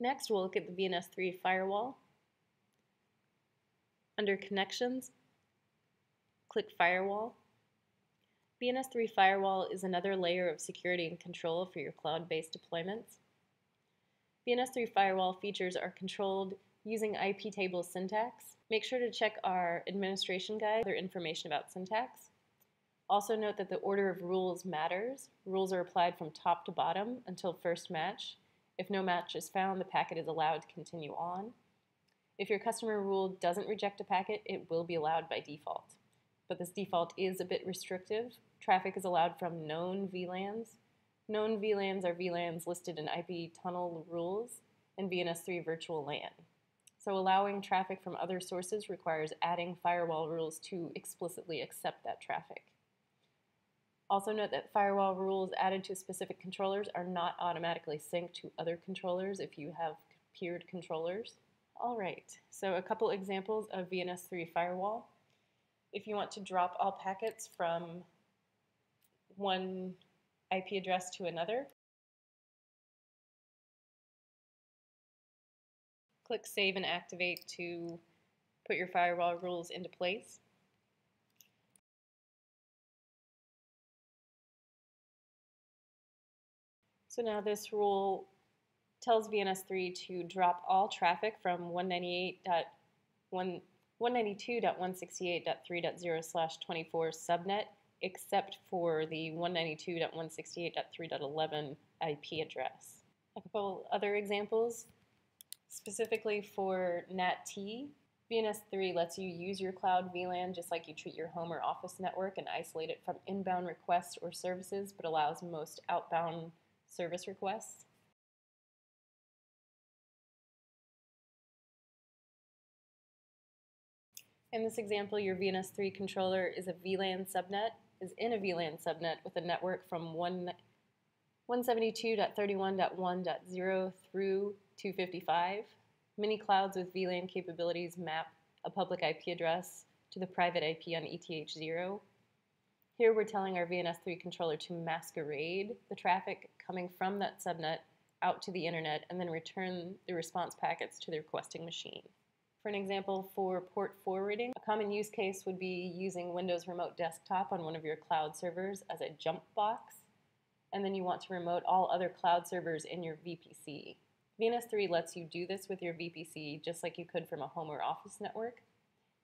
Next, we'll look at the VNS3 firewall. Under Connections, click Firewall. VNS3 Firewall is another layer of security and control for your cloud-based deployments. VNS3 Firewall features are controlled using IP table syntax. Make sure to check our administration guide for information about syntax. Also note that the order of rules matters. Rules are applied from top to bottom until first match. If no match is found, the packet is allowed to continue on. If your customer rule doesn't reject a packet, it will be allowed by default. But this default is a bit restrictive. Traffic is allowed from known VLANs. Known VLANs are VLANs listed in IP tunnel rules and VNS3 virtual LAN. So allowing traffic from other sources requires adding firewall rules to explicitly accept that traffic. Also note that firewall rules added to specific controllers are not automatically synced to other controllers if you have peered controllers. All right, so a couple examples of VNS3 firewall. If you want to drop all packets from one IP address to another, click Save and Activate to put your firewall rules into place. So now this rule tells VNS3 to drop all traffic from 192.168.3.0 slash 24 subnet except for the 192.168.3.11 IP address. A couple other examples, specifically for NAT-T, VNS3 lets you use your cloud VLAN just like you treat your home or office network and isolate it from inbound requests or services, but allows most outbound service requests. In this example, your VNS3 controller is a VLAN subnet, is in a VLAN subnet with a network from 172.31.1.0 through 255. Many clouds with VLAN capabilities map a public IP address to the private IP on ETH0 here we're telling our VNS3 controller to masquerade the traffic coming from that subnet out to the internet and then return the response packets to the requesting machine. For an example, for port forwarding, a common use case would be using Windows Remote Desktop on one of your cloud servers as a jump box, and then you want to remote all other cloud servers in your VPC. VNS3 lets you do this with your VPC just like you could from a home or office network.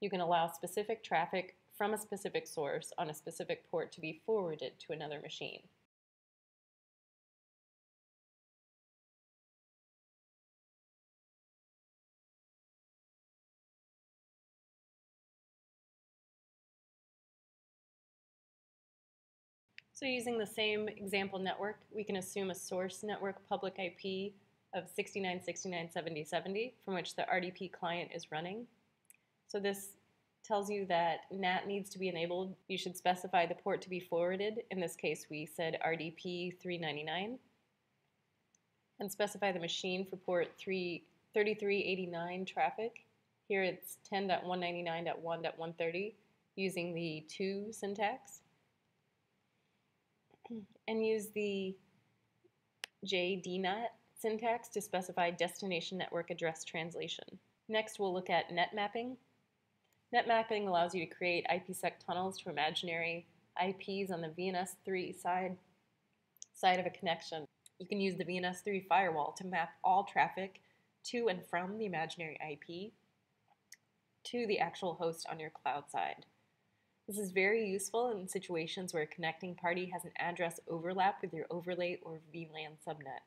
You can allow specific traffic from a specific source on a specific port to be forwarded to another machine. So using the same example network, we can assume a source network public IP of 69697070 from which the RDP client is running. So this tells you that NAT needs to be enabled, you should specify the port to be forwarded. In this case, we said RDP 399. And specify the machine for port 3, 3389 traffic. Here it's 10.199.1.130 using the to syntax. And use the JDNAT syntax to specify destination network address translation. Next, we'll look at net mapping. Net mapping allows you to create IPsec tunnels to imaginary IPs on the VNS3 side, side of a connection. You can use the VNS3 firewall to map all traffic to and from the imaginary IP to the actual host on your cloud side. This is very useful in situations where a connecting party has an address overlap with your overlay or VLAN subnet.